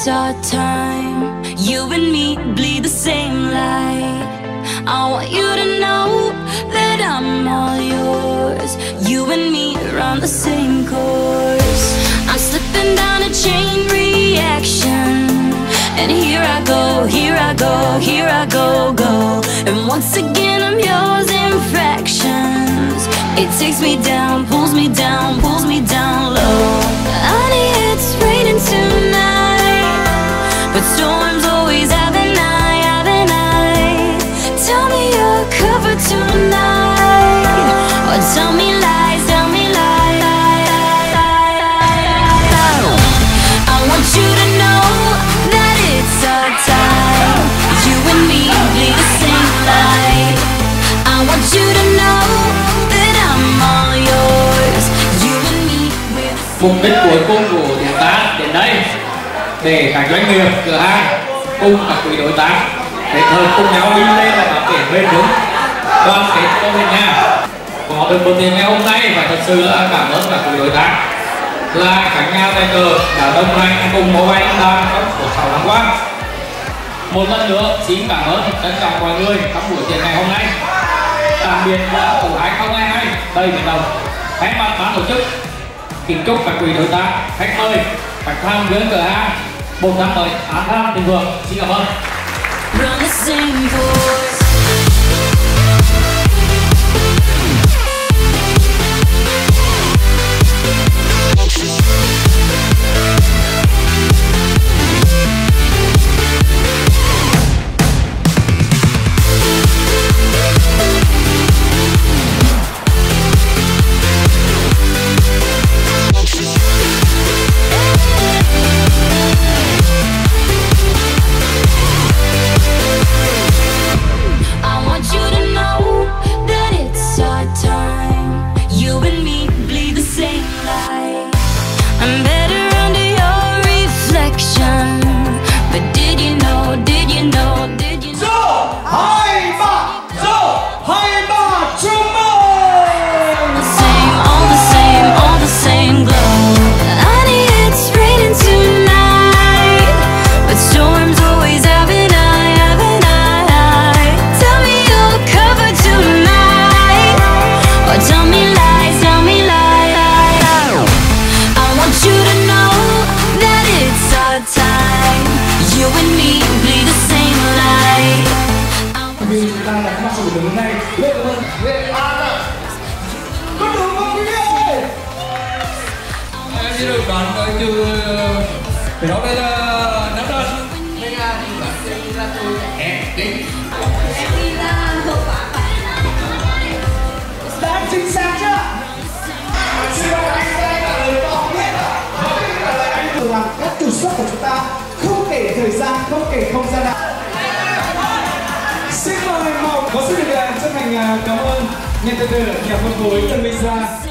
It's our time. You and me bleed the same light. I want you to know that I'm all yours. You and me run the same course. I'm slipping down a chain reaction. And here I go, here I go, here I go, go. And once again, I'm yours in fractions. It takes me down, pulls me down, pulls me down low. Honey, it's raining tonight. Mục đích cuối cùng của chúng ta đến đây để các doanh nghiệp, cửa hàng cùng các quý đối tác để hợp cùng nhau đi lên và phát triển bền vững đoàn kết cho việt nha. có được một tiền ngày hôm nay và thật sự là cảm ơn các quý đối tác. Là các nhà tài trợ đã đồng hành cùng mobile năm đàn trong suốt sáu năm qua một lần nữa, xin cảm ơn tất cả mọi người trong buổi tiệc ngày hôm nay. Tạm biệt là của 2022 đây là đồng thay mặt ban tổ chức kính chúc các quý đối tác khách mời khách tham viên cửa hàng một năm mới an khang thịnh vượng xin cảm ơn vì ta là mặc dù đứng an ạ có đúng không quý vị Em được từ đó đây là cảm ơn. Nhà tài trợ nhà phân phối tân minh gia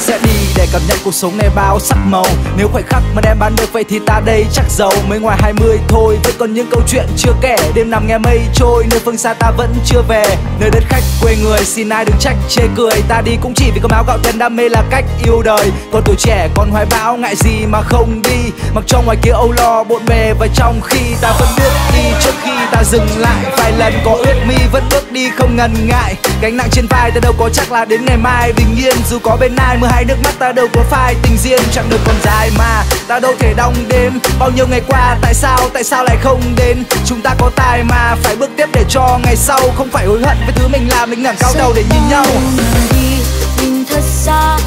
sẽ đi để cảm nhận cuộc sống này bao sắc màu. Nếu khoảnh khắc mà đem bán được vậy thì ta đây chắc giàu. Mới ngoài 20 thôi, vẫn còn những câu chuyện chưa kể. Đêm nằm nghe mây trôi, nơi phương xa ta vẫn chưa về. Nơi đất khách, quê người, xin ai đừng trách, chê cười. Ta đi cũng chỉ vì cơm áo gạo tiền đam mê là cách yêu đời. Còn tuổi trẻ còn hoài bão, ngại gì mà không đi. Mặc cho ngoài kia âu lo, bộn bề, và trong khi ta vẫn biết đi. Trước khi ta dừng lại, vài lần có ước mi vẫn bước không ngần ngại. Gánh nặng trên vai ta đâu có chắc là đến ngày mai. Bình yên dù có bên ai mưa hay nước mắt ta đâu có phai. Tình riêng chẳng được còn dài mà ta đâu thể đong đếm. Bao nhiêu ngày qua tại sao tại sao lại không đến? Chúng ta có tài mà phải bước tiếp để cho ngày sau không phải hối hận với thứ mình làm mình ngẩng cao đầu để nhìn nhau. nhìn thật xa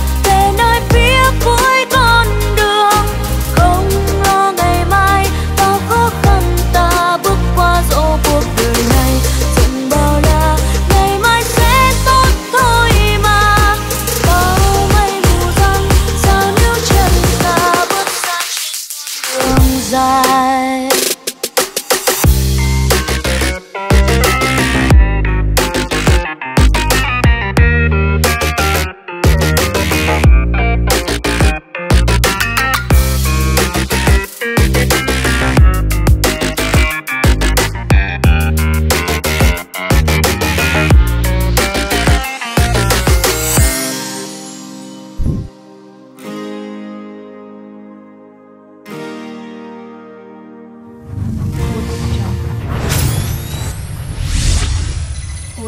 dài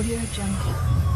Audio Jungle.